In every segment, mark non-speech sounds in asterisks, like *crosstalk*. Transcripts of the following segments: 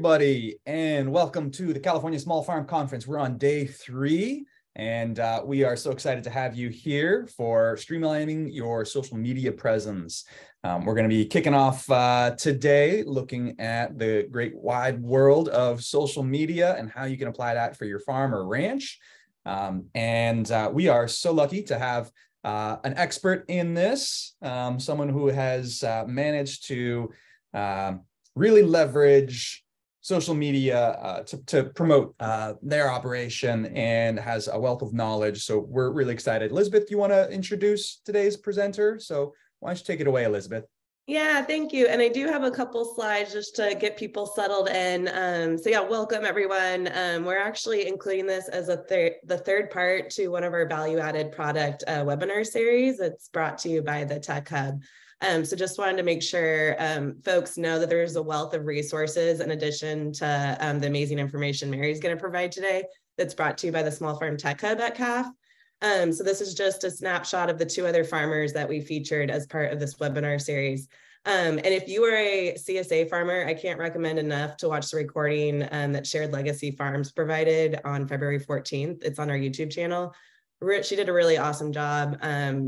everybody, and welcome to the California Small Farm Conference. We're on day three, and uh, we are so excited to have you here for streamlining your social media presence. Um, we're going to be kicking off uh, today looking at the great wide world of social media and how you can apply that for your farm or ranch. Um, and uh, we are so lucky to have uh, an expert in this, um, someone who has uh, managed to um, really leverage social media uh, to, to promote uh, their operation and has a wealth of knowledge. So we're really excited. Elizabeth, you want to introduce today's presenter? So why don't you take it away, Elizabeth? Yeah, thank you. And I do have a couple slides just to get people settled in. Um, so yeah, welcome everyone. Um, we're actually including this as a third, the third part to one of our value-added product uh, webinar series. It's brought to you by the Tech Hub. Um, so just wanted to make sure um, folks know that there's a wealth of resources in addition to um, the amazing information Mary's going to provide today that's brought to you by the Small Farm Tech Hub at CAF. Um, so this is just a snapshot of the two other farmers that we featured as part of this webinar series. Um, and if you are a CSA farmer, I can't recommend enough to watch the recording um, that Shared Legacy Farms provided on February 14th. It's on our YouTube channel. She did a really awesome job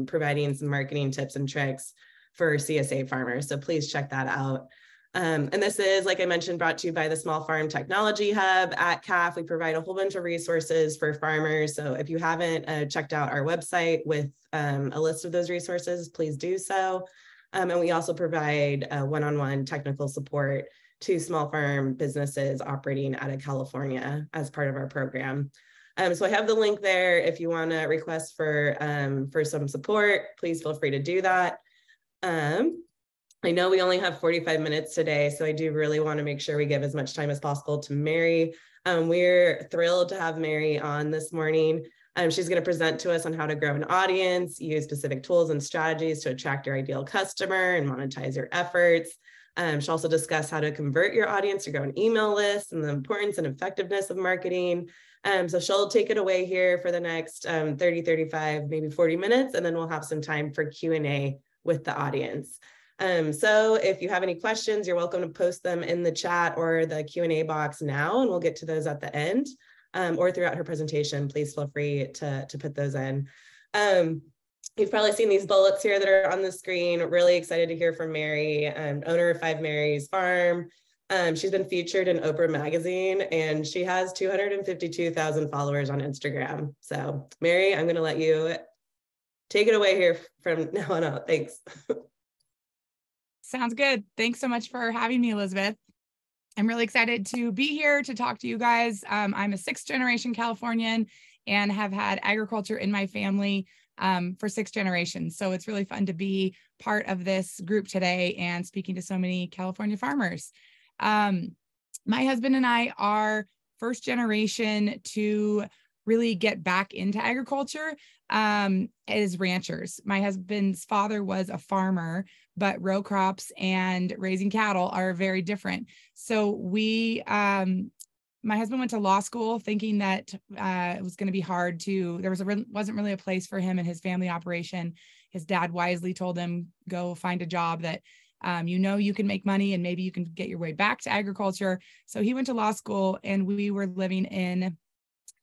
providing some marketing tips and tricks for CSA farmers. So please check that out. Um, and this is, like I mentioned, brought to you by the Small Farm Technology Hub at CAF. We provide a whole bunch of resources for farmers. So if you haven't uh, checked out our website with um, a list of those resources, please do so. Um, and we also provide uh, one-on-one technical support to small farm businesses operating out of California as part of our program. Um, so I have the link there. If you want to request for um, for some support, please feel free to do that. Um, I know we only have 45 minutes today, so I do really want to make sure we give as much time as possible to Mary. Um, we're thrilled to have Mary on this morning. Um, she's going to present to us on how to grow an audience, use specific tools and strategies to attract your ideal customer and monetize your efforts. Um, she'll also discuss how to convert your audience to grow an email list and the importance and effectiveness of marketing. Um, so she'll take it away here for the next um, 30, 35, maybe 40 minutes, and then we'll have some time for Q&A with the audience. Um, so if you have any questions, you're welcome to post them in the chat or the Q&A box now, and we'll get to those at the end um, or throughout her presentation. Please feel free to, to put those in. Um, you've probably seen these bullets here that are on the screen. Really excited to hear from Mary, um, owner of Five Marys Farm. Um, she's been featured in Oprah Magazine and she has 252,000 followers on Instagram. So Mary, I'm gonna let you take it away here from now on out. Thanks. Sounds good. Thanks so much for having me, Elizabeth. I'm really excited to be here to talk to you guys. Um, I'm a sixth generation Californian and have had agriculture in my family um, for six generations. So it's really fun to be part of this group today and speaking to so many California farmers. Um, my husband and I are first generation to really get back into agriculture um, as ranchers. My husband's father was a farmer, but row crops and raising cattle are very different. So we, um, my husband went to law school thinking that uh, it was going to be hard to. There was a wasn't really a place for him in his family operation. His dad wisely told him, "Go find a job that um, you know you can make money and maybe you can get your way back to agriculture." So he went to law school, and we were living in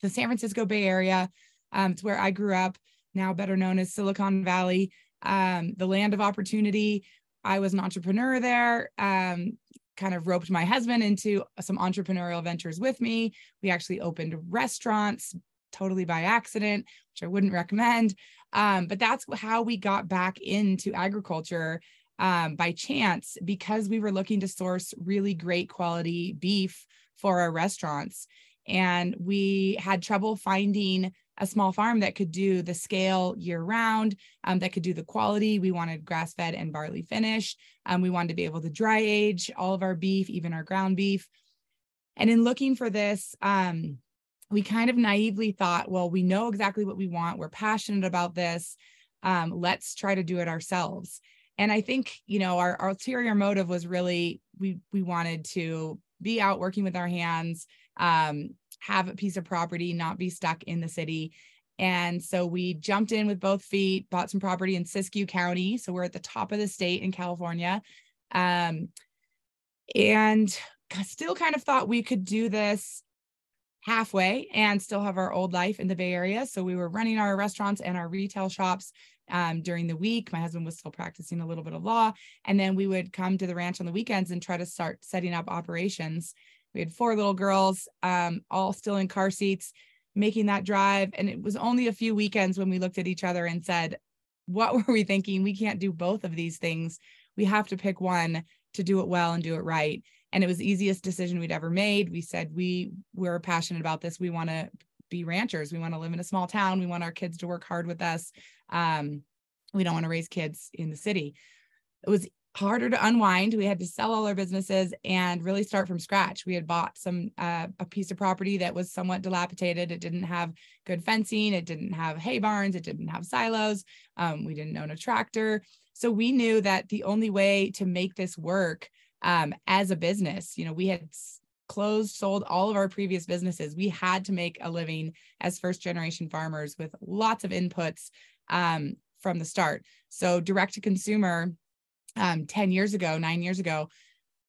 the San Francisco Bay Area. Um, it's where I grew up, now better known as Silicon Valley, um, the land of opportunity. I was an entrepreneur there, um, kind of roped my husband into some entrepreneurial ventures with me. We actually opened restaurants totally by accident, which I wouldn't recommend. Um, but that's how we got back into agriculture um, by chance because we were looking to source really great quality beef for our restaurants and we had trouble finding a small farm that could do the scale year round, um, that could do the quality. We wanted grass fed and barley finish. Um, we wanted to be able to dry age all of our beef, even our ground beef. And in looking for this, um, we kind of naively thought, well, we know exactly what we want. We're passionate about this. Um, let's try to do it ourselves. And I think, you know, our, our ulterior motive was really we we wanted to be out working with our hands, um, have a piece of property, not be stuck in the city. And so we jumped in with both feet, bought some property in Siskiyou County. So we're at the top of the state in California. Um, and still kind of thought we could do this halfway and still have our old life in the Bay Area. So we were running our restaurants and our retail shops um, during the week. My husband was still practicing a little bit of law. And then we would come to the ranch on the weekends and try to start setting up operations. We had four little girls, um, all still in car seats, making that drive. And it was only a few weekends when we looked at each other and said, What *laughs* were we thinking? We can't do both of these things. We have to pick one to do it well and do it right. And it was the easiest decision we'd ever made. We said we we're passionate about this. We want to be ranchers. We want to live in a small town. We want our kids to work hard with us. Um, we don't want to raise kids in the city. It was harder to unwind we had to sell all our businesses and really start from scratch we had bought some uh, a piece of property that was somewhat dilapidated it didn't have good fencing it didn't have hay barns it didn't have silos um, we didn't own a tractor so we knew that the only way to make this work um, as a business. You know, we had closed, sold all of our previous businesses. We had to make a living as first generation farmers with lots of inputs um, from the start. So direct to consumer um, 10 years ago, nine years ago,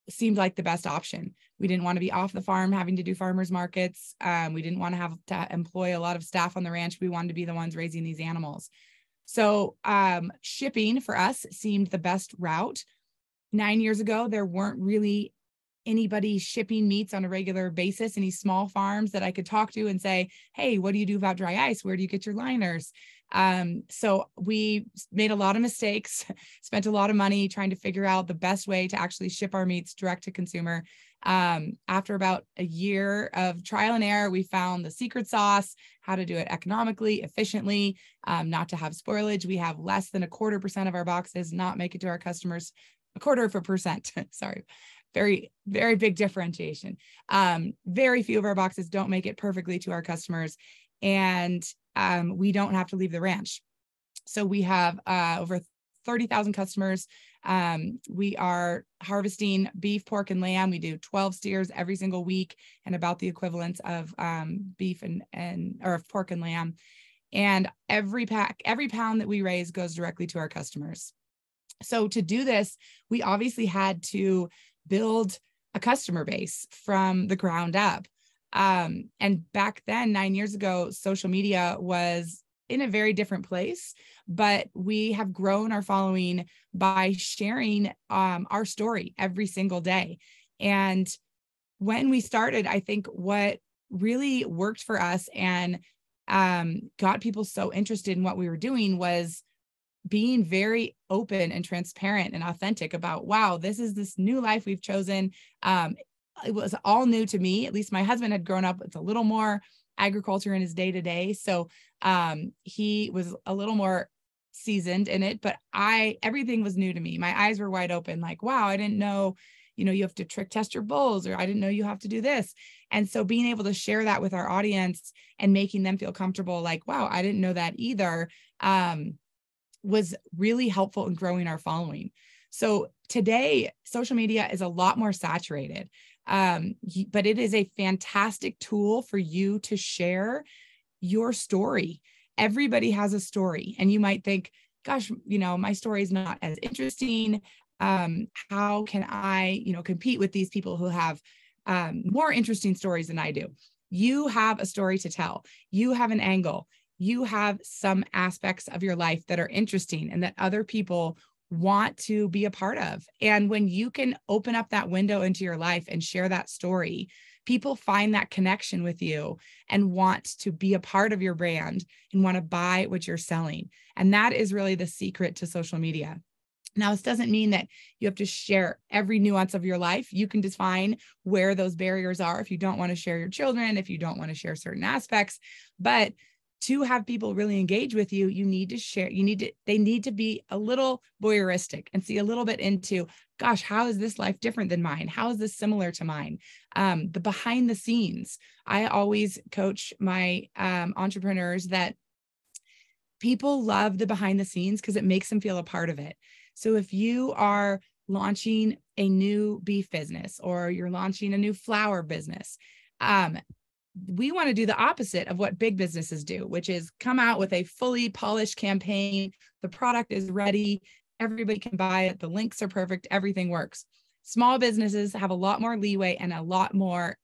seemed like the best option. We didn't want to be off the farm having to do farmers markets. Um, we didn't want to have to employ a lot of staff on the ranch. We wanted to be the ones raising these animals. So um, shipping for us seemed the best route nine years ago, there weren't really anybody shipping meats on a regular basis, any small farms that I could talk to and say, Hey, what do you do about dry ice? Where do you get your liners? Um, so we made a lot of mistakes, *laughs* spent a lot of money trying to figure out the best way to actually ship our meats direct to consumer. Um, after about a year of trial and error, we found the secret sauce, how to do it economically, efficiently, um, not to have spoilage. We have less than a quarter percent of our boxes not make it to our customers a quarter of a percent. *laughs* Sorry. Very, very big differentiation. Um, very few of our boxes don't make it perfectly to our customers, and um, we don't have to leave the ranch. So we have uh, over 30,000 customers. Um, we are harvesting beef, pork, and lamb. We do 12 steers every single week, and about the equivalent of um, beef and and or pork and lamb. And every pack, every pound that we raise goes directly to our customers. So to do this, we obviously had to build a customer base from the ground up. Um, and back then, nine years ago, social media was in a very different place, but we have grown our following by sharing um, our story every single day. And when we started, I think what really worked for us and um, got people so interested in what we were doing was being very open and transparent and authentic about wow this is this new life we've chosen. Um, it was all new to me. At least my husband had grown up with a little more agriculture in his day to day so um, he was a little more seasoned in it but i everything was new to me. My eyes were wide open like wow i didn't know you know you have to trich test your bulls or i didn't know you have to do this. And so being able to share that with our audience and making them feel comfortable like wow i didn't know that either um, was really helpful in growing our following. So today, social media is a lot more saturated, um, but it is a fantastic tool for you to share your story. Everybody has a story, and you might think, gosh, you know, my story is not as interesting. Um, how can I, you know, compete with these people who have um, more interesting stories than I do? You have a story to tell. You have an angle you have some aspects of your life that are interesting and that other people want to be a part of. And when you can open up that window into your life and share that story, people find that connection with you and want to be a part of your brand and want to buy what you're selling. And that is really the secret to social media. Now, this doesn't mean that you have to share every nuance of your life. You can define where those barriers are if you don't want to share your children, if you don't want to share certain aspects. But to have people really engage with you, you need to share, you need to, they need to be a little voyeuristic and see a little bit into, gosh, how is this life different than mine? How is this similar to mine? Um, the behind the scenes. I always coach my um, entrepreneurs that people love the behind the scenes because it makes them feel a part of it. So if you are launching a new beef business or you're launching a new flower business, um, we want to do the opposite of what big businesses do, which is come out with a fully polished campaign. The product is ready. Everybody can buy it. The links are perfect. Everything works. Small businesses have a lot more leeway and a lot more,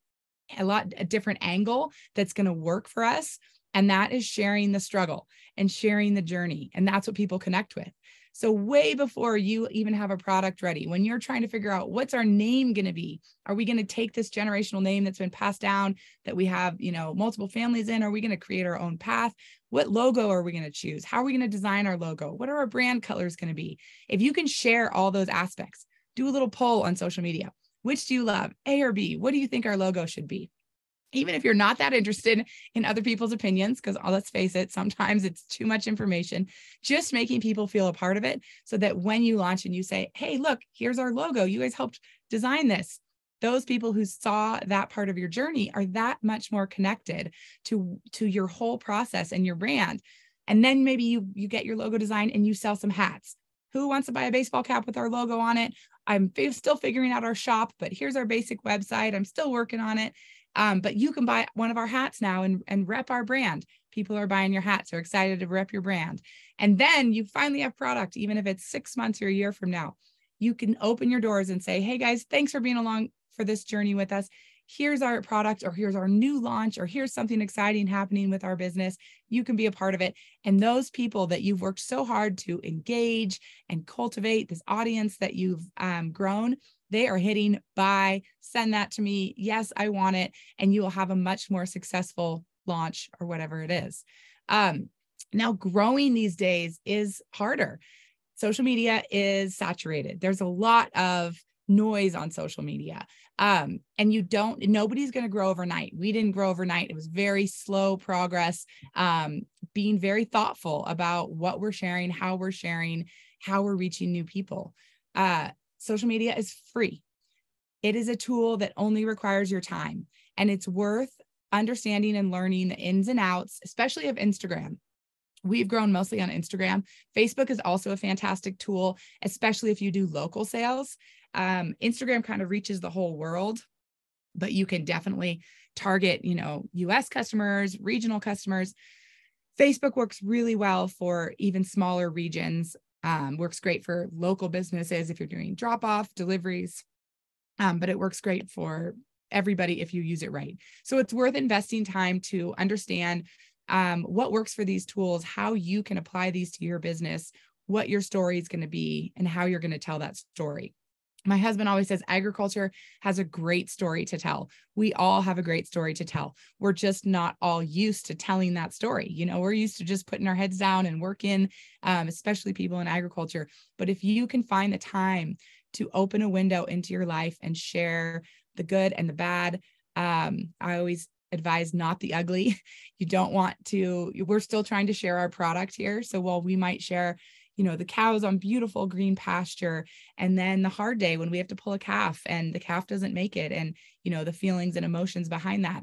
a lot a different angle that's going to work for us. And that is sharing the struggle and sharing the journey. And that's what people connect with. So, way before you even have a product ready, when you're trying to figure out what's our name going to be, are we going to take this generational name that's been passed down that we have, you know, multiple families in? Are we going to create our own path? What logo are we going to choose? How are we going to design our logo? What are our brand colors going to be? If you can share all those aspects, do a little poll on social media. Which do you love, A or B? What do you think our logo should be? Even if you're not that interested in other people's opinions, because oh, let's face it, sometimes it's too much information, just making people feel a part of it so that when you launch and you say, hey, look, here's our logo, you guys helped design this. Those people who saw that part of your journey are that much more connected to, to your whole process and your brand. And then maybe you you get your logo design and you sell some hats. Who wants to buy a baseball cap with our logo on it? I'm still figuring out our shop, but here's our basic website. I'm still working on it. Um, but you can buy one of our hats now and, and rep our brand. People are buying your hats, are excited to rep your brand. And then you finally have product, even if it's six months or a year from now. You can open your doors and say, hey guys, thanks for being along for this journey with us. Here's our product, or here's our new launch, or here's something exciting happening with our business. You can be a part of it. And those people that you've worked so hard to engage and cultivate, this audience that you've um, grown, they are hitting buy, send that to me. Yes, I want it. And you will have a much more successful launch or whatever it is. Um, now, growing these days is harder. Social media is saturated. There's a lot of noise on social media. Um, and you don't, nobody's going to grow overnight. We didn't grow overnight. It was very slow progress, um, being very thoughtful about what we're sharing, how we're sharing, how we're reaching new people. Uh, social media is free. It is a tool that only requires your time, and it's worth understanding and learning the ins and outs, especially of Instagram. We've grown mostly on Instagram. Facebook is also a fantastic tool, especially if you do local sales. Um, Instagram kind of reaches the whole world, but you can definitely target, you know, US customers, regional customers. Facebook works really well for even smaller regions um, works great for local businesses if you're doing drop off deliveries, um, but it works great for everybody if you use it right. So it's worth investing time to understand um, what works for these tools, how you can apply these to your business, what your story is going to be, and how you're going to tell that story my husband always says agriculture has a great story to tell. We all have a great story to tell. We're just not all used to telling that story. You know, we're used to just putting our heads down and working, um, especially people in agriculture. But if you can find the time to open a window into your life and share the good and the bad, um, I always advise not the ugly. *laughs* You don't want to, we're still trying to share our product here. So while we might share you know the cows on beautiful green pasture and then the hard day when we have to pull a calf and the calf doesn't make it and you know the feelings and emotions behind that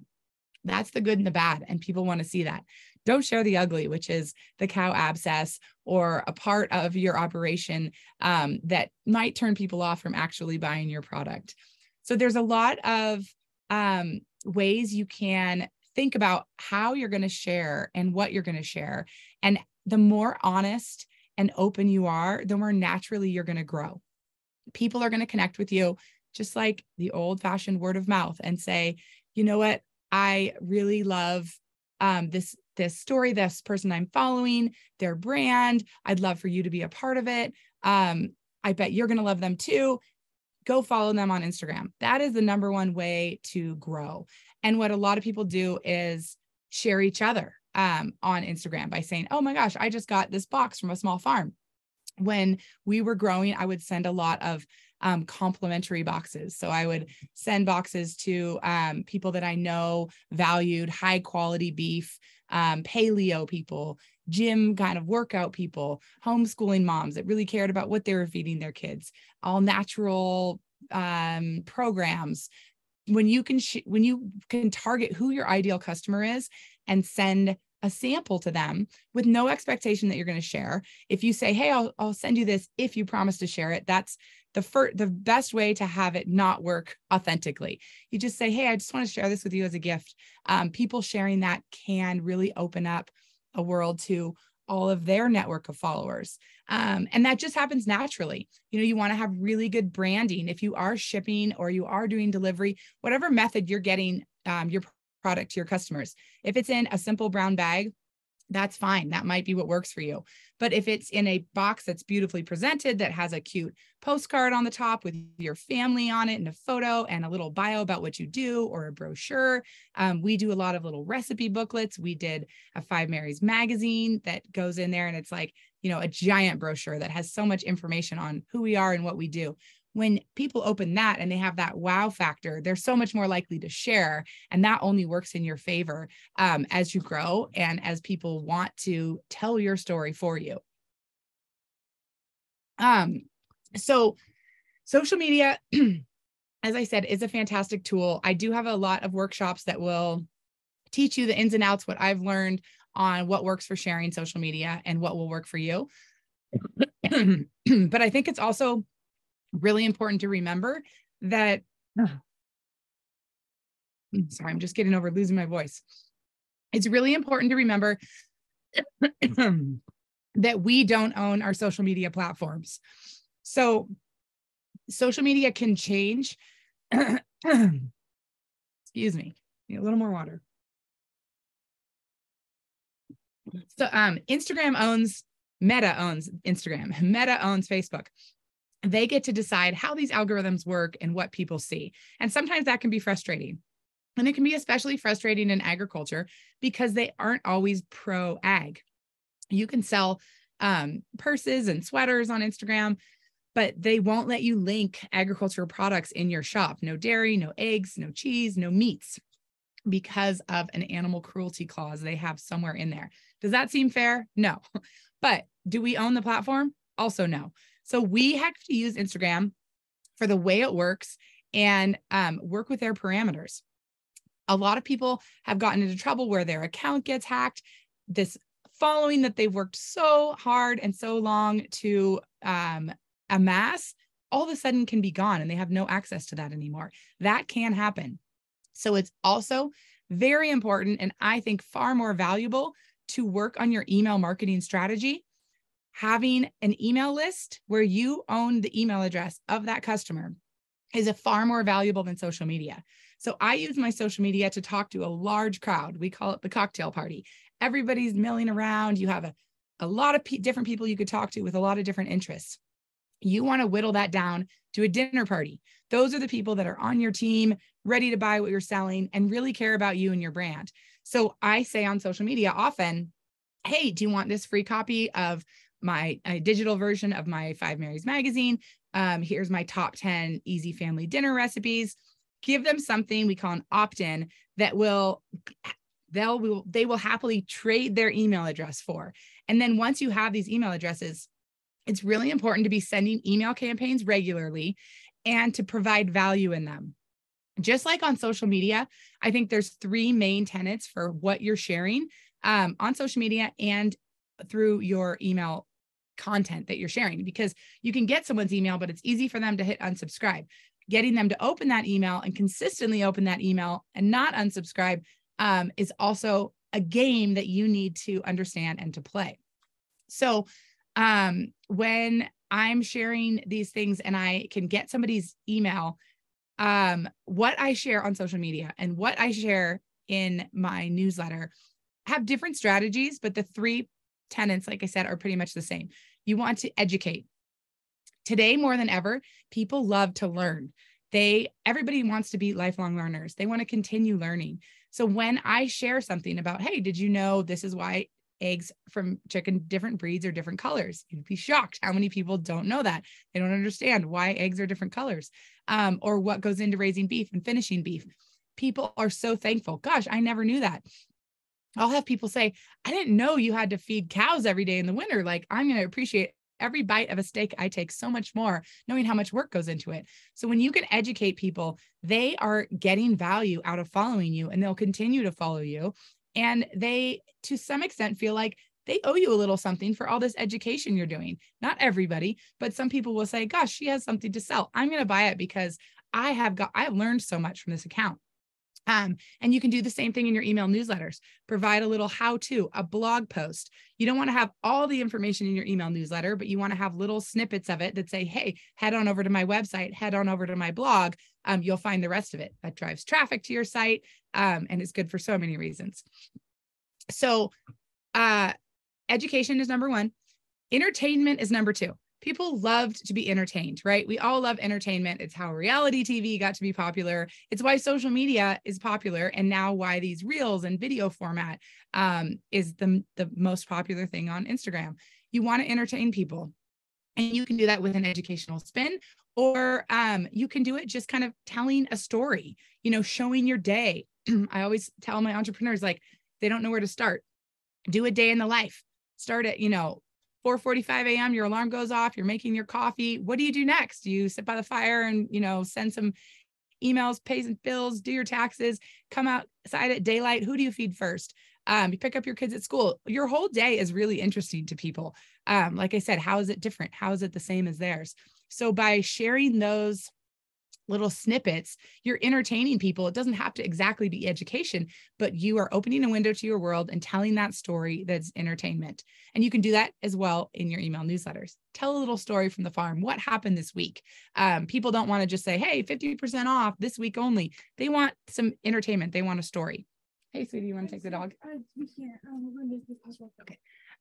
that's the good and the bad and people want to see that. Don't share the ugly which is the cow abscess or a part of your operation um, that might turn people off from actually buying your product. So there's a lot of um, ways you can think about how you're going to share and what you're going to share and the more honest and open you are, the more naturally you're going to grow. People are going to connect with you just like the old fashioned word of mouth and say, you know what? I really love um, this this story, this person I'm following, their brand. I'd love for you to be a part of it. Um, I bet you're going to love them too. Go follow them on Instagram. That is the number one way to grow. And what a lot of people do is share each other um, on Instagram by saying, Oh my gosh, I just got this box from a small farm. When we were growing, I would send a lot of um, complimentary boxes. So I would send boxes to um, people that I know valued high quality beef, um, paleo people, gym kind of workout people, homeschooling moms that really cared about what they were feeding their kids, all natural um, programs. When you can sh- when you can target who your ideal customer is and send a sample to them with no expectation that you're going to share. If you say, "Hey, I'll, I'll send you this if you promise to share it," that's the first, the best way to have it not work authentically. You just say, "Hey, I just want to share this with you as a gift." Um, people sharing that can really open up a world to all of their network of followers. Um, and that just happens naturally. You know, you want to have really good branding. If you are shipping or you are doing delivery, whatever method you're getting um, your product to your customers, if it's in a simple brown bag, that's fine. That might be what works for you. But if it's in a box that's beautifully presented, that has a cute postcard on the top with your family on it and a photo and a little bio about what you do or a brochure, um, we do a lot of little recipe booklets. We did a Five Marys magazine that goes in there and it's like, you know, a giant brochure that has so much information on who we are and what we do when people open that and they have that wow factor, they're so much more likely to share. And that only works in your favor um, as you grow and as people want to tell your story for you. Um, so, social media, *clears throat* as I said, is a fantastic tool. I do have a lot of workshops that will teach you the ins and outs, what I've learned on what works for sharing social media and what will work for you. *clears throat* but I think it's also really important to remember that sorry i'm just getting over losing my voice. It's really important to remember *clears throat* that we don't own our social media platforms. So social media can change. *clears throat* Excuse me a little more water. So um instagram owns meta owns instagram meta owns facebook they get to decide how these algorithms work and what people see. And sometimes that can be frustrating. And it can be especially frustrating in agriculture because they aren't always pro ag. You can sell um, purses and sweaters on Instagram, but they won't let you link agricultural products in your shop. No dairy, no eggs, no cheese, no meats because of an animal cruelty clause they have somewhere in there. Does that seem fair? No. *laughs* But do we own the platform? Also, no. So we have to use Instagram for the way it works and um, work with their parameters. A lot of people have gotten into trouble where their account gets hacked. This following that they've worked so hard and so long to um, amass all of a sudden can be gone and they have no access to that anymore. That can happen. So it's also very important and I think far more valuable to work on your email marketing strategy having an email list where you own the email address of that customer is a far more valuable than social media. So I use my social media to talk to a large crowd. We call it the cocktail party. Everybody's milling around. You have a, a lot of p- different people you could talk to with a lot of different interests. You want to whittle that down to a dinner party. Those are the people that are on your team, ready to buy what you're selling, and really care about you and your brand. So I say on social media often, Hey, do you want this free copy of my digital version of my Five Marys magazine. Um, here's my top 10 easy family dinner recipes. Give them something we call an opt-in that will they'll will they will happily trade their email address for. And then once you have these email addresses, it's really important to be sending email campaigns regularly and to provide value in them. Just like on social media, I think there's three main tenets for what you're sharing um, on social media and through your email content that you're sharing because you can get someone's email, but it's easy for them to hit unsubscribe. Getting them to open that email and consistently open that email and not unsubscribe um, is also a game that you need to understand and to play. So, um, when I'm sharing these things and I can get somebody's email, um, what I share on social media and what I share in my newsletter have different strategies, but the three tenants, like I said, are pretty much the same. You want to educate. Today, more than ever, people love to learn. They, everybody wants to be lifelong learners. They want to continue learning. So when I share something about, hey, did you know this is why eggs from chicken different breeds are different colors you'd be shocked how many people don't know that they don't understand why eggs are different colors um, or what goes into raising beef and finishing beef people are so thankful gosh i never knew that I'll have people say, I didn't know you had to feed cows every day in the winter. Like, I'm going to appreciate every bite of a steak I take so much more, knowing how much work goes into it. So, when you can educate people, they are getting value out of following you and they'll continue to follow you. And they, to some extent, feel like they owe you a little something for all this education you're doing. Not everybody, but some people will say, Gosh, she has something to sell. I'm going to buy it because I have got, I've learned so much from this account. Um, and you can do the same thing in your email newsletters. Provide a little how to, a blog post. You don't want to have all the information in your email newsletter, but you want to have little snippets of it that say, hey, head on over to my website, head on over to my blog. Um, you'll find the rest of it. That drives traffic to your site um, and is good for so many reasons. So, uh, education is number one, entertainment is number two people loved to be entertained, right? We all love entertainment. It's how reality TV got to be popular. It's why social media is popular, and now why these reels and video format um, is the the most popular thing on Instagram. You want to entertain people, and you can do that with an educational spin, or um, you can do it just kind of telling a story. You know, showing your day. *clears throat* I always tell my entrepreneurs like they don't know where to start. Do a day in the life. Start at you know 4:45 a.m. your alarm goes off, you're making your coffee. What do you do next? Do You sit by the fire and, you know, send some emails, pay some bills, do your taxes, come outside at daylight. Who do you feed first? Um, you pick up your kids at school. Your whole day is really interesting to people. Um, like I said, how is it different? How is it the same as theirs? So by sharing those little snippets, you're entertaining people. It doesn't have to exactly be education, but you are opening a window to your world and telling that story that's entertainment. And you can do that as well in your email newsletters. Tell a little story from the farm. What happened this week? Um, people don't want to just say, hey, 50% off this week only. They want some entertainment, they want a story. Hey, sweetie, you want to take the dog? we can't. Okay.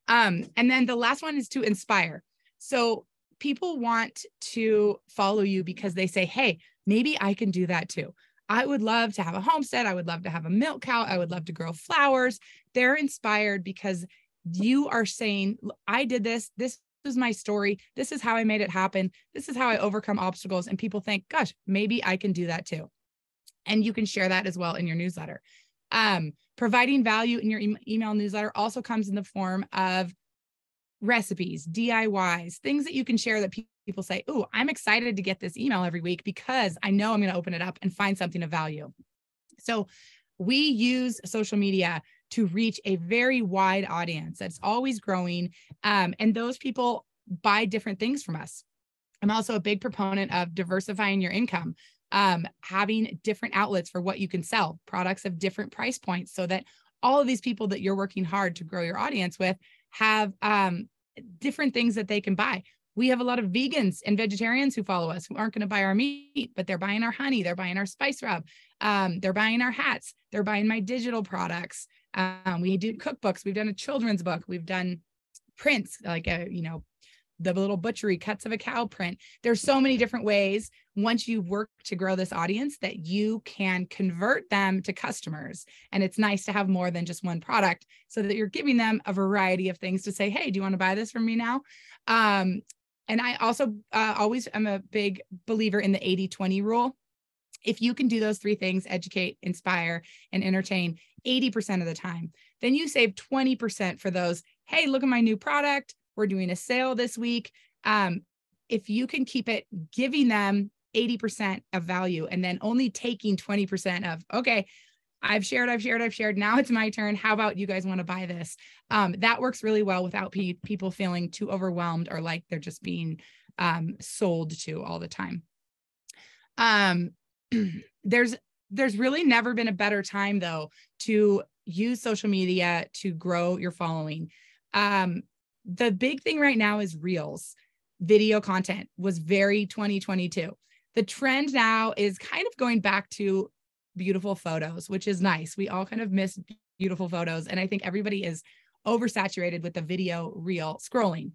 Um, and then the last one is to inspire. So people want to follow you because they say, hey, maybe I can do that too. I would love to have a homestead. I would love to have a milk cow. I would love to grow flowers. They're inspired because you are saying, I did this. This is my story. This is how I made it happen. This is how I overcome obstacles. And people think, gosh, maybe I can do that too. And you can share that as well in your newsletter. Um, providing value in your e- email newsletter also comes in the form of recipes, DIYs, things that you can share that pe- people say, Oh, I'm excited to get this email every week because I know I'm going to open it up and find something of value. So we use social media to reach a very wide audience that's always growing. Um, and those people buy different things from us. I'm also a big proponent of diversifying your income, um, having different outlets for what you can sell, products of different price points, so that all of these people that you're working hard to grow your audience with have um, different things that they can buy. We have a lot of vegans and vegetarians who follow us who aren't going to buy our meat, but they're buying our honey, they're buying our spice rub, um, they're buying our hats, they're buying my digital products. Um, we do cookbooks, we've done a children's book, we've done prints like a you know the little butchery cuts of a cow print. There's so many different ways once you work to grow this audience that you can convert them to customers. And it's nice to have more than just one product so that you're giving them a variety of things to say, hey, do you want to buy this from me now? Um, and I also uh, always am a big believer in the 80 20 rule. If you can do those three things educate, inspire, and entertain 80% of the time, then you save 20% for those. Hey, look at my new product we're doing a sale this week. Um, if you can keep it giving them 80% of value and then only taking 20% of, okay, I've shared, I've shared, I've shared. Now it's my turn. How about you guys want to buy this? Um, that works really well without pe- people feeling too overwhelmed or like they're just being um, sold to all the time. Um, *clears throat* there's there's really never been a better time though to use social media to grow your following. Um, the big thing right now is reels. Video content was very 2022. The trend now is kind of going back to beautiful photos, which is nice. We all kind of miss beautiful photos. And I think everybody is oversaturated with the video reel scrolling.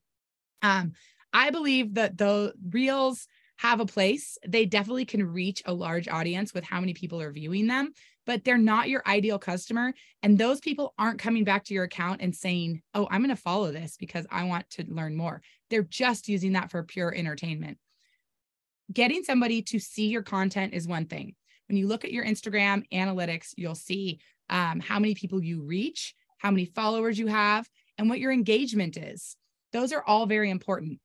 Um, I believe that the reels have a place. They definitely can reach a large audience with how many people are viewing them but they're not your ideal customer. And those people aren't coming back to your account and saying, oh, I'm going to follow this because I want to learn more. They're just using that for pure entertainment. Getting somebody to see your content is one thing. When you look at your Instagram analytics, you'll see um, how many people you reach, how many followers you have, and what your engagement is. Those are all very important.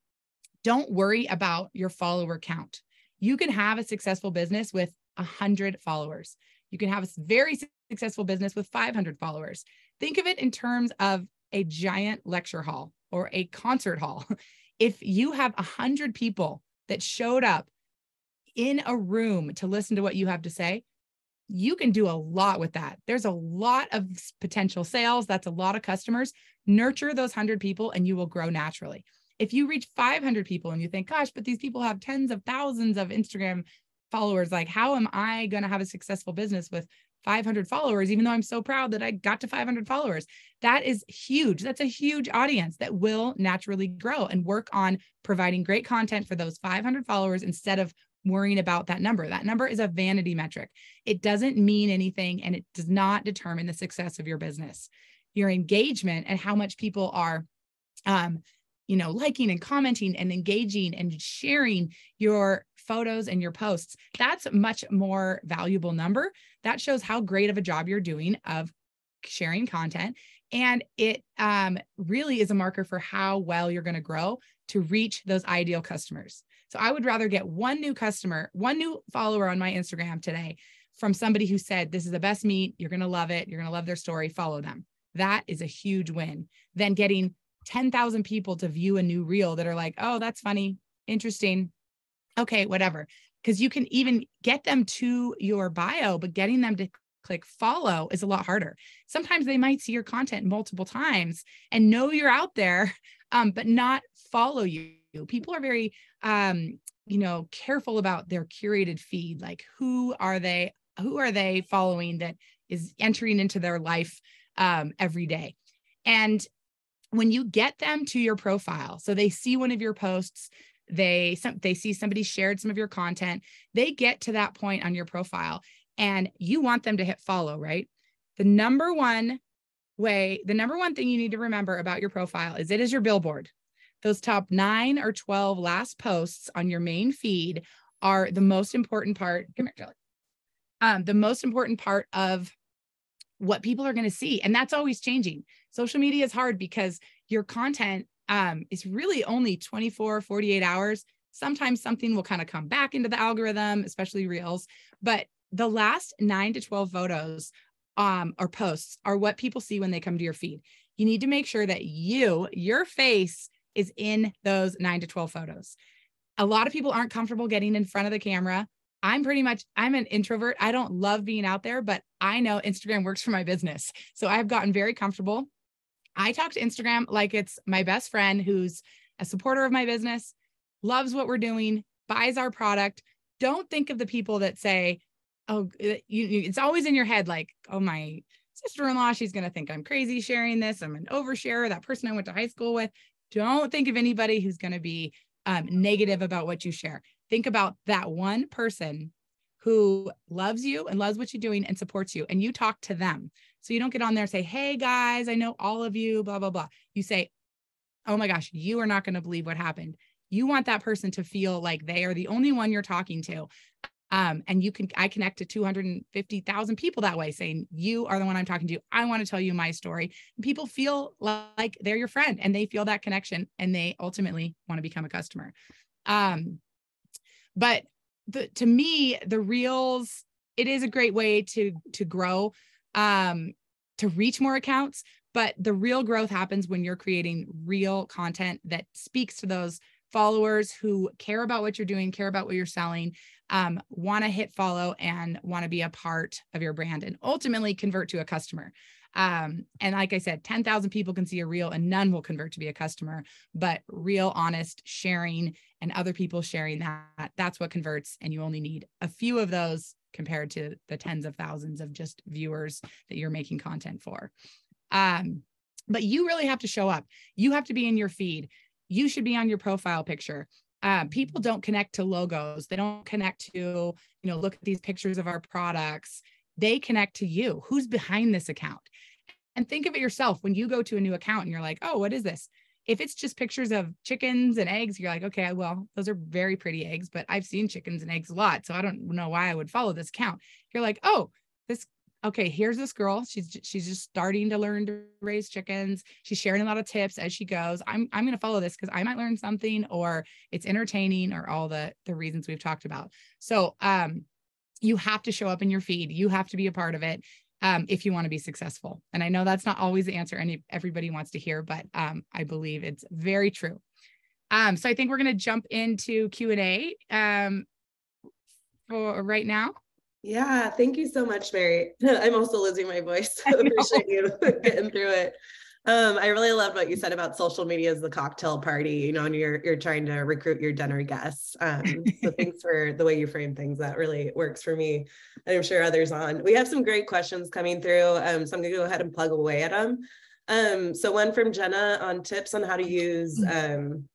Don't worry about your follower count. You can have a successful business with 100 followers. You can have a very successful business with 500 followers. Think of it in terms of a giant lecture hall or a concert hall. *laughs* If you have 100 people that showed up in a room to listen to what you have to say, you can do a lot with that. There's a lot of potential sales. That's a lot of customers. Nurture those 100 people and you will grow naturally. If you reach 500 people and you think, gosh, but these people have tens of thousands of Instagram followers, like how am I going to have a successful business with 500 followers, even though I'm so proud that I got to 500 followers. That is huge. That's a huge audience that will naturally grow and work on providing great content for those 500 followers instead of worrying about that number. That number is a vanity metric. It doesn't mean anything and it does not determine the success of your business. Your engagement and how much people are um, you know, liking and commenting and engaging and sharing your photos and your posts. That's much more valuable number. That shows how great of a job you're doing of sharing content. And it um, really is a marker for how well you're going to grow to reach those ideal customers. So I would rather get one new customer, one new follower on my Instagram today from somebody who said, This is the best meat. You're going to love it. You're going to love their story. Follow them. That is a huge win. Than getting 10,000 people to view a new reel that are like, Oh, that's funny, interesting. Okay, whatever. Because you can even get them to your bio, but getting them to click follow is a lot harder. Sometimes they might see your content multiple times and know you're out there, um, but not follow you people are very um you know careful about their curated feed like who are they who are they following that is entering into their life um every day. And when you get them to your profile so they see one of your posts they some they see somebody shared some of your content they get to that point on your profile and you want them to hit follow right? The number one way the number one thing you need to remember about your profile is it is your billboard those top nine or 12 last posts on your main feed are the most important part. Come here, Jelly. Um, the most important part of what people are going to see. And that's always changing. Social media is hard because your content um, is really only 24, 48 hours. Sometimes something will kind of come back into the algorithm, especially reels. But the last nine to 12 photos um, or posts are what people see when they come to your feed. You need to make sure that you, your face, is in those nine to 12 photos. A lot of people aren't comfortable getting in front of the camera. I'm pretty much I'm an introvert. I don't love being out there, but I know Instagram works for my business. So I've gotten very comfortable. I talk to Instagram like it's my best friend who's a supporter of my business, loves what we're doing, buys our product. Don't think of the people that say, "Oh, uh, you, you, it's always in your head like, "Oh, my sister-in-law, she's going to think I'm crazy sharing this. I'm an oversharer, that person I went to high school with." Don't think of anybody who's going to be um, negative about what you share. Think about that one person who loves you and loves what you're doing and supports you, and you talk to them. So you don't get on there and say, Hey guys, I know all of you, blah, blah, blah. You say, Oh my gosh, you are not going to believe what happened. You want that person to feel like they are the only one you're talking to. Um, and you can, I connect to 250,000 people that way saying, You are the one I'm talking to. I want to tell you my story. And people feel like they're your friend and they feel that connection and they ultimately want to become a customer. Um, but the, to me, the reels, it is a great way to, to grow, um, to reach more accounts. But the real growth happens when you're creating real content that speaks to those followers who care about what you're doing, care about what you're selling, um, want to hit follow and want to be a part of your brand and ultimately convert to a customer. Um, and like I said, 10,000 people can see a reel and none will convert to be a customer, but real, honest sharing and other people sharing that, that's what converts. And you only need a few of those compared to the tens of thousands of just viewers that you're making content for. Um, but you really have to show up. You have to be in your feed. You should be on your profile picture uh, people don't connect to logos. They don't connect to you know look at these pictures of our products. They connect to you. Who's behind this account? And think of it yourself. When you go to a new account and you're like oh what is this? If it's just pictures of chickens and eggs you're like okay well those are very pretty eggs but i've seen chickens and eggs a lot so i don't know why i would follow this account. You're like oh this okay, here's this girl. She's she's just starting to learn to raise chickens. She's sharing a lot of tips as she goes. I'm I'm going to follow this because I might learn something or it's entertaining or all the the reasons we've talked about. So um you have to show up in your feed. You have to be a part of it. Um, if you want to be successful. And I know that's not always the answer any everybody wants to hear, but um, I believe it's very true. Um, so I think we're going to jump into Q and A um, for right now. Yeah, thank you so much, Mary. *laughs* I'm also losing my voice. So *laughs* appreciate you *laughs* getting through it. Um, I really love what you said about social media as the cocktail party, you know, and you're you're trying to recruit your dinner guests. Um, so thanks for the way you frame things. That really works for me. And I'm sure others on. We have some great questions coming through. Um, so I'm gonna go ahead and plug away at them. Um, so one from Jenna on tips on how to use mm. um,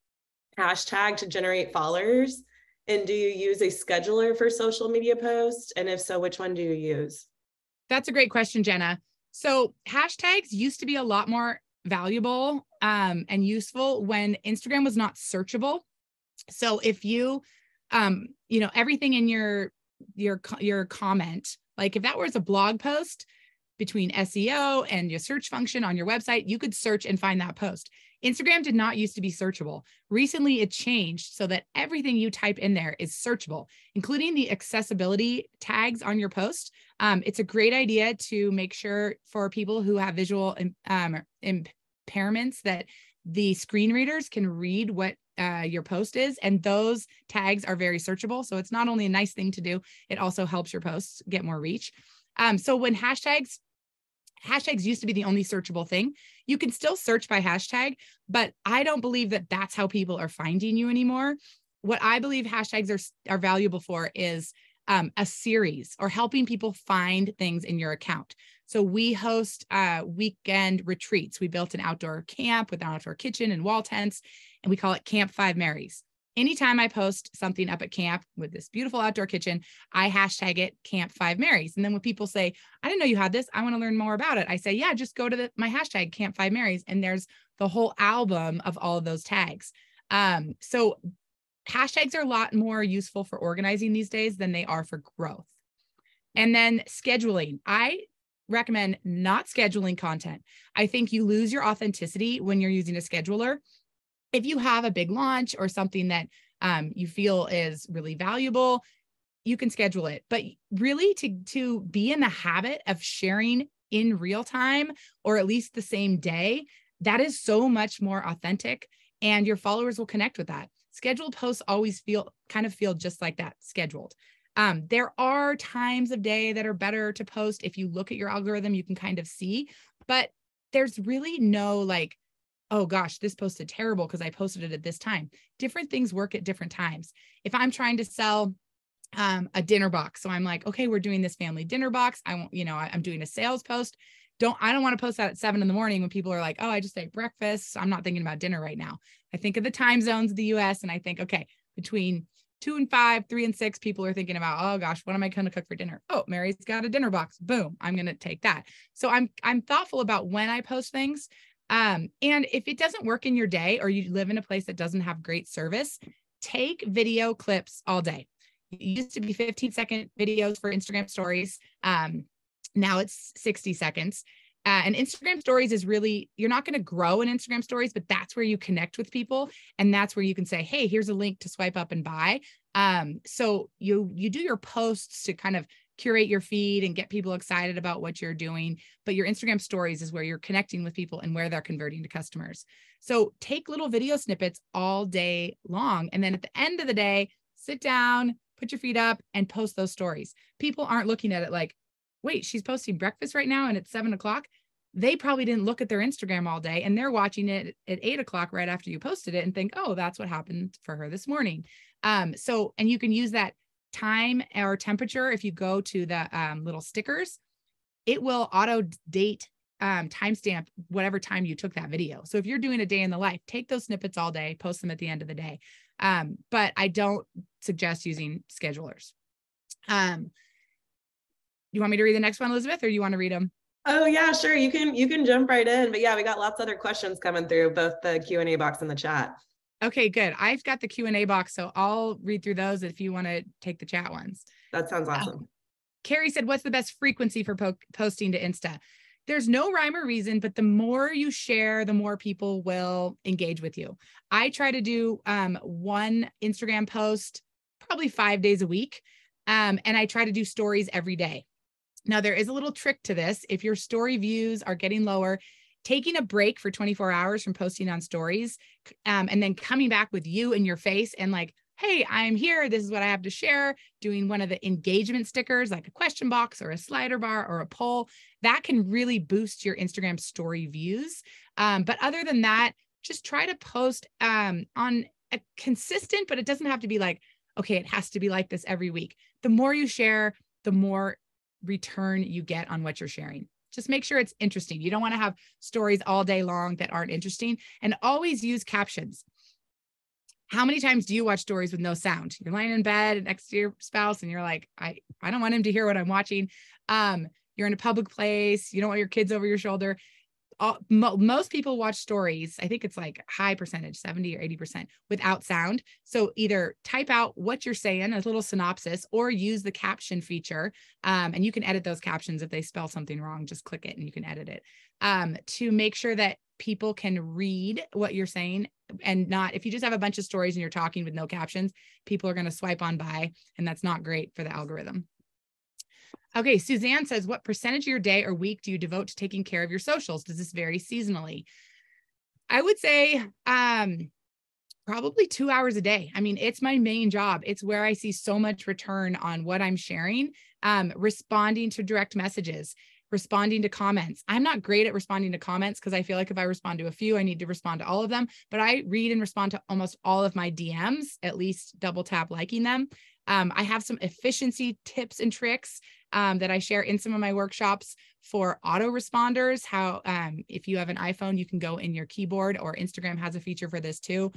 hashtag to generate followers. And do you use a scheduler for social media posts? And if so, which one do you use? That's a great question, Jenna. So hashtags used to be a lot more valuable um, and useful when Instagram was not searchable. So if you, um, you know, everything in your your your comment, like if that was a blog post between SEO and your search function on your website, you could search and find that post. Instagram did not used to be searchable. Recently, it changed so that everything you type in there is searchable, including the accessibility tags on your post. Um, it's a great idea to make sure for people who have visual um, impairments that the screen readers can read what uh, your post is. And those tags are very searchable. So it's not only a nice thing to do, it also helps your posts get more reach. Um, so when hashtags hashtags used to be the only searchable thing. You can still search by hashtag, but I don't believe that that's how people are finding you anymore. What I believe hashtags are, are valuable for is um, a series or helping people find things in your account. So we host uh, weekend retreats. We built an outdoor camp with an outdoor kitchen and wall tents, and we call it Camp Five Marys anytime I post something up at camp with this beautiful outdoor kitchen, I hashtag it Camp Five Marys. And then when people say, I didn't know you had this, I want to learn more about it. I say, yeah, just go to the, my hashtag Camp Five Marys. And there's the whole album of all of those tags. Um, so hashtags are a lot more useful for organizing these days than they are for growth. And then scheduling. I recommend not scheduling content. I think you lose your authenticity when you're using a scheduler if you have a big launch or something that um, you feel is really valuable, you can schedule it. But really, to to be in the habit of sharing in real time or at least the same day, that is so much more authentic, and your followers will connect with that. Scheduled posts always feel kind of feel just like that, scheduled. Um, there are times of day that are better to post. If you look at your algorithm, you can kind of see, but there's really no like oh gosh, this posted terrible because I posted it at this time. Different things work at different times. If I'm trying to sell um, a dinner box, so I'm like, okay, we're doing this family dinner box. I want, you know, I, I'm doing a sales post. Don't I don't want to post that at seven in the morning when people are like, oh, I just ate breakfast. I'm not thinking about dinner right now. I think of the time zones of the US and I think, okay, between two and five, three and six, people are thinking about, oh gosh, what am I going to cook for dinner? Oh, Mary's got a dinner box. Boom, I'm going to take that. So I'm I'm thoughtful about when I post things um, and if it doesn't work in your day or you live in a place that doesn't have great service, take video clips all day. It used to be 15 second videos for Instagram stories. Um, now it's 60 seconds. Uh, and Instagram stories is really, you're not going to grow in Instagram stories, but that's where you connect with people. And that's where you can say, hey, here's a link to swipe up and buy. Um, so you you do your posts to kind of curate your feed and get people excited about what you're doing. But your Instagram stories is where you're connecting with people and where they're converting to customers. So take little video snippets all day long. And then at the end of the day, sit down, put your feet up, and post those stories. People aren't looking at it like, wait, she's posting breakfast right now and it's seven o'clock. They probably didn't look at their Instagram all day and they're watching it at eight o'clock right after you posted it and think, oh, that's what happened for her this morning. Um, so, and you can use that time or temperature, if you go to the um, little stickers, it will auto date um, timestamp whatever time you took that video. So if you're doing a day in the life, take those snippets all day, post them at the end of the day. Um, but I don't suggest using schedulers. Um, you want me to read the next one, Elizabeth, or you want to read them? Oh yeah, sure. You can you can jump right in. But yeah, we got lots of other questions coming through, both the Q and A box and the chat. Okay, good. I've got the Q&A box, so I'll read through those if you want to take the chat ones. That sounds awesome. Um, Carrie said, what's the best frequency for po- posting to Insta? There's no rhyme or reason, but the more you share, the more people will engage with you. I try to do um, one Instagram post probably five days a week. Um, and I try to do stories every day. Now, there is a little trick to this. If your story views are getting lower, taking a break for 24 hours from posting on stories um, and then coming back with you in your face and like hey, I'm here. This is what I have to share. Doing one of the engagement stickers, like a question box or a slider bar or a poll, that can really boost your Instagram story views. Um, but other than that, just try to post um, on a consistent, but it doesn't have to be like, okay, it has to be like this every week. The more you share, the more return you get on what you're sharing. Just make sure it's interesting. You don't want to have stories all day long that aren't interesting and always use captions. How many times do you watch stories with no sound? You're lying in bed next to your spouse and you're like, I, I don't want him to hear what I'm watching. Um, you're in a public place, you don't want your kids over your shoulder all, mo- most people watch stories. I think it's like high percentage, 70 or 80% without sound. So either type out what you're saying, a little synopsis, or use the caption feature. Um, and you can edit those captions if they spell something wrong, just click it and you can edit it um, to make sure that people can read what you're saying and not if you just have a bunch of stories and you're talking with no captions people are going to swipe on by and that's not great for the algorithm Okay, Suzanne says, what percentage of your day or week do you devote to taking care of your socials? Does this vary seasonally? I would say um, probably two hours a day. I mean, it's my main job. It's where I see so much return on what I'm sharing, um, responding to direct messages, responding to comments. I'm not great at responding to comments because I feel like if I respond to a few, I need to respond to all of them. But I read and respond to almost all of my DMs, at least double tap liking them. Um, I have some efficiency tips and tricks um, that I share in some of my workshops for autoresponders. How, um, if you have an iPhone, you can go in your keyboard, or Instagram has a feature for this too.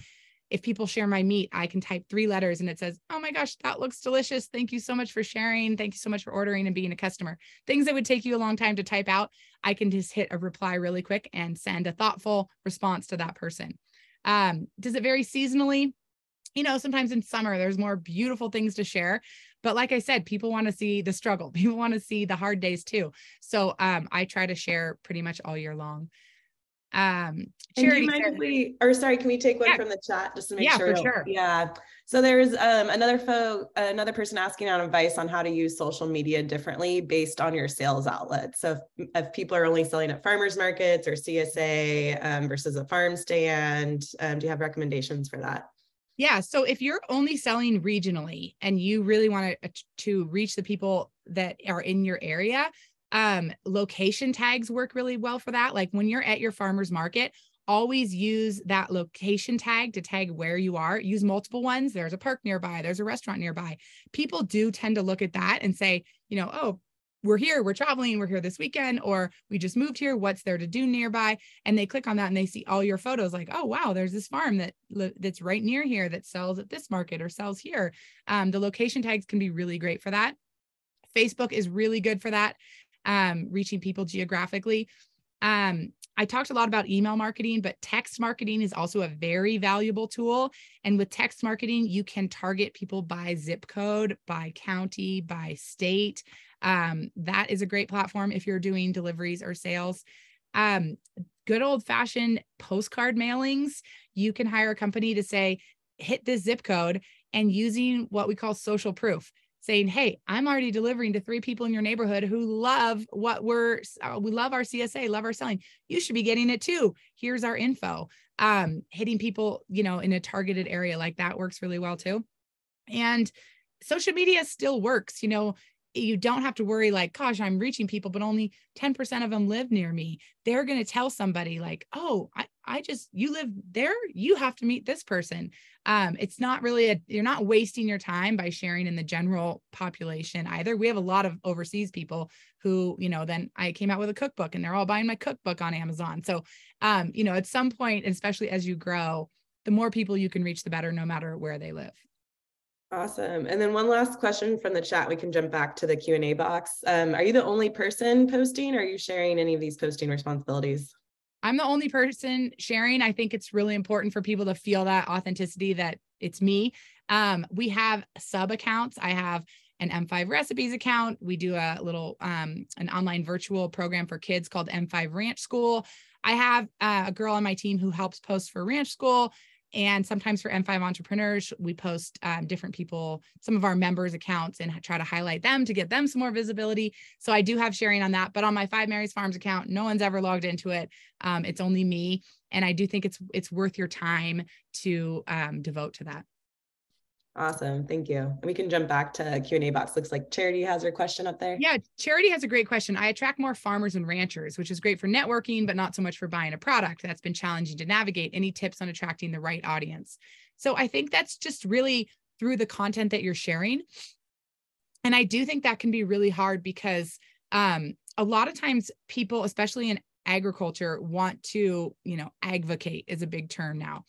If people share my meat, I can type three letters and it says, Oh my gosh, that looks delicious. Thank you so much for sharing. Thank you so much for ordering and being a customer. Things that would take you a long time to type out, I can just hit a reply really quick and send a thoughtful response to that person. Um, does it vary seasonally? You know, sometimes in summer, there's more beautiful things to share. But like I said, people want to see the struggle. *laughs* People want to see the hard days too. So um, I try to share pretty much all year long. Um, Charity, do you mind if we, or sorry, can we take one yeah. from the chat just to make yeah, sure? For sure. Yeah. So there's um, another fo- another person asking on advice on how to use social media differently based on your sales outlet. So if, if people are only selling at farmers markets or CSA um, versus a farm stand, um, do you have recommendations for that? Yeah. So if you're only selling regionally and you really want to, to reach the people that are in your area, um, location tags work really well for that. Like when you're at your farmer's market, always use that location tag to tag where you are. Use multiple ones. There's a park nearby, there's a restaurant nearby. People do tend to look at that and say, you know, oh, we're here, we're traveling, we're here this weekend, or we just moved here. What's there to do nearby? And they click on that and they see all your photos like, oh, wow, there's this farm that that's right near here that sells at this market or sells here. Um, the location tags can be really great for that. Facebook is really good for that, um, reaching people geographically. Um, I talked a lot about email marketing, but text marketing is also a very valuable tool. And with text marketing, you can target people by zip code, by county, by state. Um, that is a great platform if you're doing deliveries or sales. Um, good old fashioned postcard mailings. You can hire a company to say, hit this zip code and using what we call social proof saying, Hey, I'm already delivering to three people in your neighborhood who love what we're, uh, we love our CSA, love our selling. You should be getting it too. Here's our info. Um, hitting people, you know, in a targeted area like that works really well too. And social media still works. You know, you don't have to worry like gosh i'm reaching people but only 10% of them live near me. They're going to tell somebody like oh I, I just you live there you have to meet this person. Um it's not really a you're not wasting your time by sharing in the general population either. We have a lot of overseas people who you know then i came out with a cookbook and they're all buying my cookbook on amazon. So um you know at some point especially as you grow the more people you can reach the better no matter where they live Awesome. And then one last question from the chat. We can jump back to the Q&A box. Um, are you the only person posting or are you sharing any of these posting responsibilities? I'm the only person sharing. I think it's really important for people to feel that authenticity that it's me. Um, we have sub accounts. I have an M5 recipes account. We do a little um, an online virtual program for kids called M5 Ranch School. I have uh, a girl on my team who helps post for Ranch School. And sometimes for M5 entrepreneurs, we post um, different people, some of our members' accounts, and try to highlight them to get them some more visibility. So I do have sharing on that. But on my Five Marys Farms account, no one's ever logged into it. Um, it's only me, and I do think it's it's worth your time to um, devote to that. Awesome. Thank you. And we can jump back to Q&A box. Looks like Charity has her question up there. Yeah, Charity has a great question. I attract more farmers and ranchers, which is great for networking, but not so much for buying a product. That's been challenging to navigate. Any tips on attracting the right audience? So I think that's just really through the content that you're sharing. And I do think that can be really hard because um, a lot of times people, especially in agriculture, want to, you know, advocate is a big term now.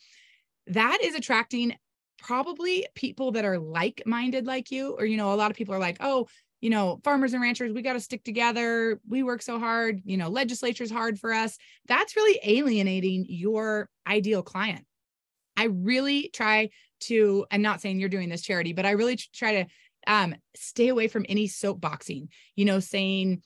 That is attracting probably people that are like minded like you, or, you know, a lot of people are like, oh, you know, farmers and ranchers, we got to stick together. We work so hard. You know, legislature's hard for us. That's really alienating your ideal client. I really try to, I'm not saying you're doing this charity, but I really try to um, stay away from any soapboxing, you know, saying,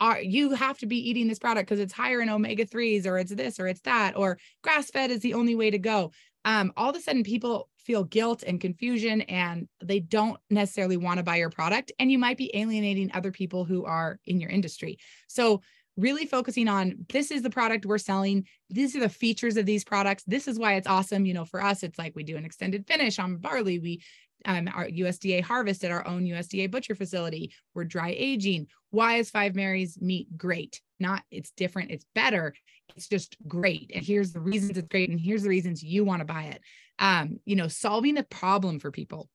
are you have to be eating this product because it's higher in omega 3s or it's this or it's that or grass fed is the only way to go um, all of a sudden people feel guilt and confusion and they don't necessarily want to buy your product and you might be alienating other people who are in your industry so really focusing on this is the product we're selling these are the features of these products this is why it's awesome you know for us it's like we do an extended finish on barley we um, our USDA harvest at our own USDA butcher facility. We're dry aging. Why is Five Marys meat great? Not it's different, it's better. It's just great. And here's the reasons it's great. And here's the reasons you want to buy it. Um, you know, solving the problem for people.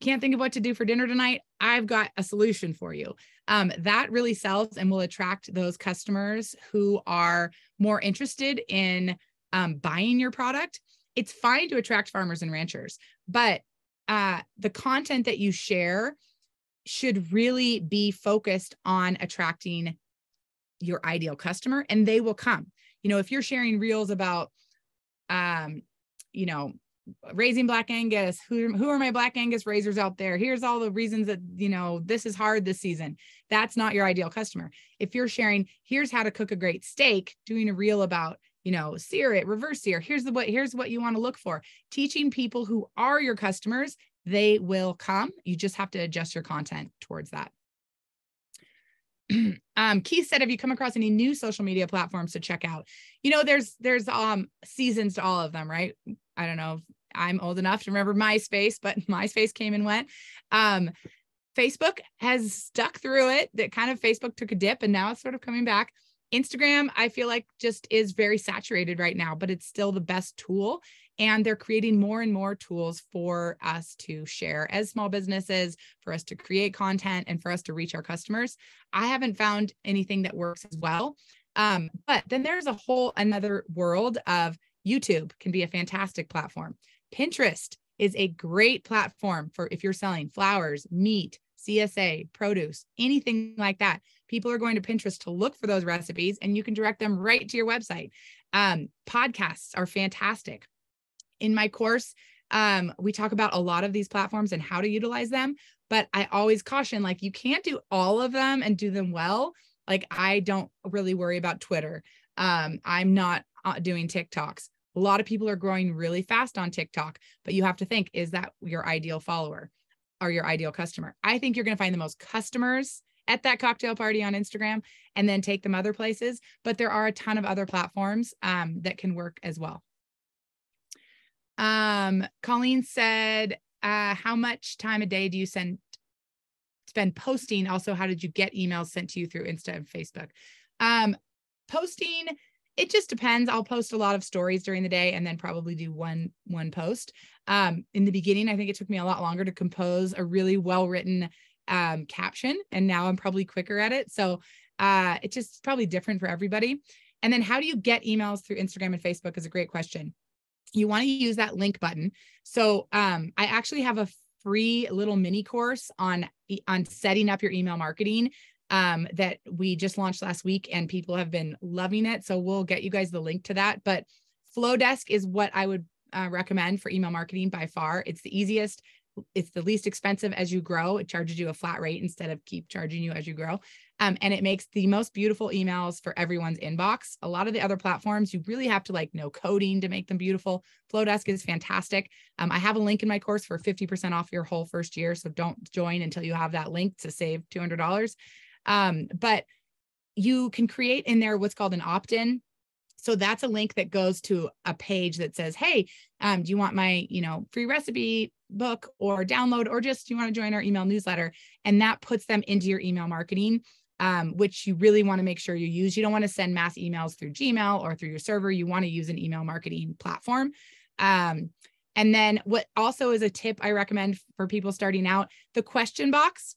Can't think of what to do for dinner tonight. I've got a solution for you. Um, that really sells and will attract those customers who are more interested in um, buying your product. It's fine to attract farmers and ranchers, but uh, the content that you share should really be focused on attracting your ideal customer and they will come you know if you're sharing reels about um you know raising black angus who who are my black angus raisers out there here's all the reasons that you know this is hard this season that's not your ideal customer if you're sharing here's how to cook a great steak doing a reel about you know, sear it, reverse sear. Here's the what here's what you want to look for. Teaching people who are your customers, they will come. You just have to adjust your content towards that. *clears throat* um, Keith said, have you come across any new social media platforms to check out? You know, there's there's um seasons to all of them, right? I don't know. I'm old enough to remember MySpace, but *laughs* MySpace came and went. Um, Facebook has stuck through it. That kind of Facebook took a dip and now it's sort of coming back. Instagram, I feel like just is very saturated right now, but it's still the best tool. And they're creating more and more tools for us to share as small businesses, for us to create content, and for us to reach our customers. I haven't found anything that works as well. Um, but then there's a whole another world of YouTube can be a fantastic platform. Pinterest is a great platform for if you're selling flowers, meat, CSA, produce, anything like that. People are going to Pinterest to look for those recipes and you can direct them right to your website. Um, podcasts are fantastic. In my course, um, we talk about a lot of these platforms and how to utilize them, but I always caution like you can't do all of them and do them well. Like I don't really worry about Twitter. Um, I'm not uh, doing TikToks. A lot of people are growing really fast on TikTok, but you have to think is that your ideal follower? or your ideal customer. I think you're going to find the most customers at that cocktail party on Instagram and then take them other places. But there are a ton of other platforms um, that can work as well. Um, Colleen said, uh, how much time a day do you send spend posting? Also, how did you get emails sent to you through Insta and Facebook? Um, posting it just depends. I'll post a lot of stories during the day and then probably do one one post. Um, in the beginning i think it took me a lot longer to compose a really well written um, caption and now i'm probably quicker at it. So uh, it's just probably different for everybody. And then how do you get emails through instagram and facebook is a great question. You want to use that link button. So um, i actually have a free little mini course on on setting up your email marketing um, that we just launched last week and people have been loving it. So we'll get you guys the link to that. But Flodesk is what I would uh, recommend for email marketing by far. It's the easiest. It's the least expensive as you grow. It charges you a flat rate instead of keep charging you as you grow. Um, and it makes the most beautiful emails for everyone's inbox. A lot of the other platforms, you really have to like know coding to make them beautiful. Flodesk is fantastic. Um, I have a link in my course for 50% off your whole first year. So don't join until you have that link to save $200. Um, but you can create in there what's called an opt-in. So that's a link that goes to a page that says, "Hey, um, do you want my, you know, free recipe book or download, or just do you want to join our email newsletter. And that puts them into your email marketing, um, which you really want to make sure you use. You don't want to send mass emails through Gmail or through your server. You want to use an email marketing platform. Um, and then what also is a tip I recommend for people starting out, the question box.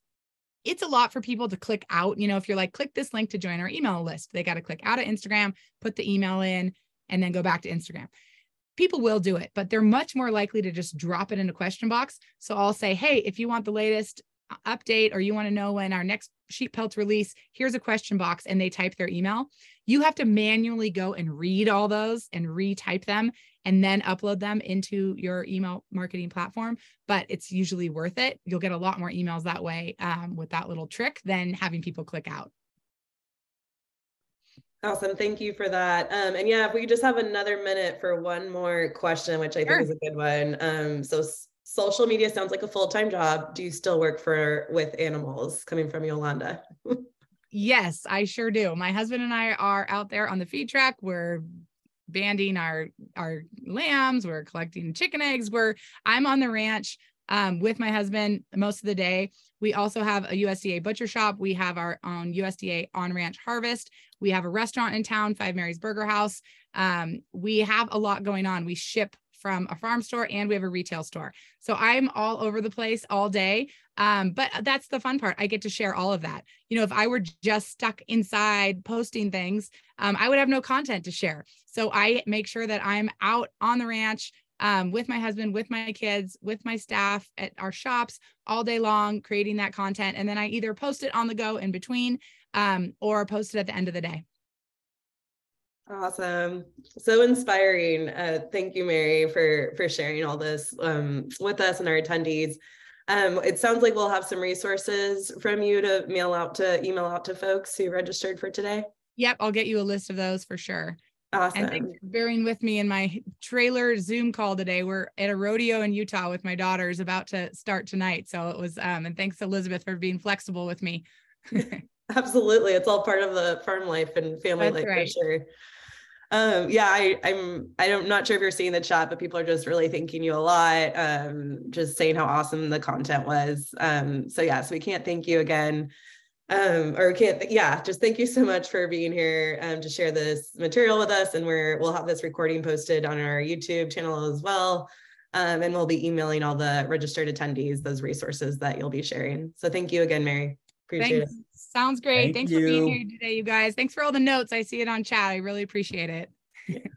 It's a lot for people to click out. You know, if you're like, click this link to join our email list, they got to click out of Instagram, put the email in, and then go back to Instagram. People will do it, but they're much more likely to just drop it in a question box. So I'll say, hey, if you want the latest update or you want to know when our next sheep pelts release, here's a question box, and they type their email. You have to manually go and read all those and retype them and then upload them into your email marketing platform. But it's usually worth it. You'll get a lot more emails that way um, with that little trick than having people click out. Awesome. Thank you for that. Um, and yeah, if we could just have another minute for one more question, which I sure. think is a good one. Um, so social media sounds like a full-time job. Do you still work for with animals coming from Yolanda? *laughs* yes, I sure do. My husband and I are out there on the feed track. We're banding our our lambs we're collecting chicken eggs we're i'm on the ranch um, with my husband most of the day we also have a usda butcher shop we have our own usda on ranch harvest we have a restaurant in town Five Marys Burgerhouse um, we have a lot going on we ship from a farm store and we have a retail store. So I'm all over the place all day. Um, but that's the fun part. I get to share all of that. You know, if I were just stuck inside posting things, um, I would have no content to share. So I make sure that I'm out on the ranch um, with my husband, with my kids, with my staff at our shops all day long, creating that content. And then I either post it on the go in between um, or post it at the end of the day. Awesome. So inspiring. Uh, thank you, Mary, for, for sharing all this um, with us and our attendees. Um, it sounds like we'll have some resources from you to mail out to email out to folks who registered for today. Yep, I'll get you a list of those for sure. Awesome. And thanks for bearing with me in my trailer Zoom call today. We're at a rodeo in Utah with my daughters about to start tonight. So it was, um, and thanks Elizabeth for being flexible with me. *laughs* Absolutely. It's all part of the farm life and family That's life right. for sure. Um, yeah, I, I'm I'm not sure if you're seeing the chat, but people are just really thanking you a lot. Um, just saying how awesome the content was. Um, so yeah, so we can't thank you again. Um, or can't yeah, just thank you so much for being here um, to share this material with us. And we're we'll have this recording posted on our YouTube channel as well. Um, and we'll be emailing all the registered attendees those resources that you'll be sharing. So thank you again, Mary. Appreciate Thanks. it. Sounds great. Thank Thanks you. for being here today, you guys. Thanks for all the notes. I see it on chat. I really appreciate it. *laughs*